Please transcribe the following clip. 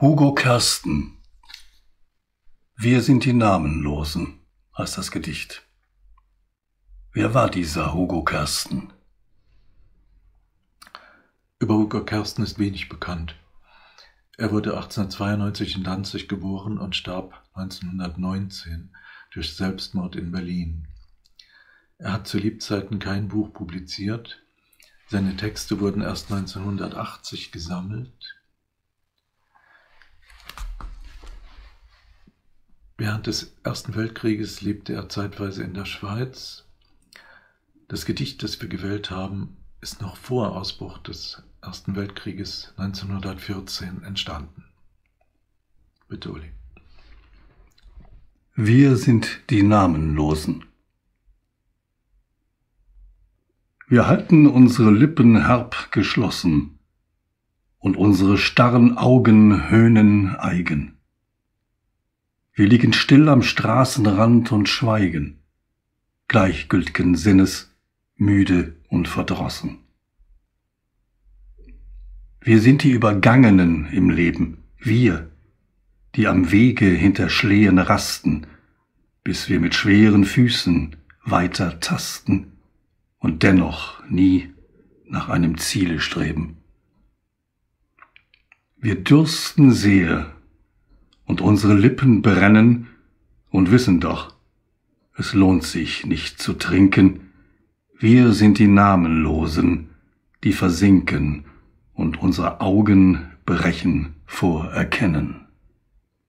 Hugo Kersten Wir sind die Namenlosen heißt das Gedicht. Wer war dieser Hugo Kersten? Über Hugo Kersten ist wenig bekannt. Er wurde 1892 in Danzig geboren und starb 1919 durch Selbstmord in Berlin. Er hat zu Lebzeiten kein Buch publiziert. Seine Texte wurden erst 1980 gesammelt Während des Ersten Weltkrieges lebte er zeitweise in der Schweiz. Das Gedicht, das wir gewählt haben, ist noch vor Ausbruch des Ersten Weltkrieges 1914 entstanden. Bitte, Uli. Wir sind die Namenlosen. Wir halten unsere Lippen herb geschlossen und unsere starren Augen höhnen eigen. Wir liegen still am Straßenrand und schweigen, gleichgültigen Sinnes, müde und verdrossen. Wir sind die Übergangenen im Leben, wir, die am Wege hinter Schlehen rasten, bis wir mit schweren Füßen weiter tasten und dennoch nie nach einem Ziele streben. Wir dürsten sehr und unsere Lippen brennen und wissen doch, es lohnt sich nicht zu trinken, wir sind die Namenlosen, die versinken und unsere Augen brechen vor Erkennen.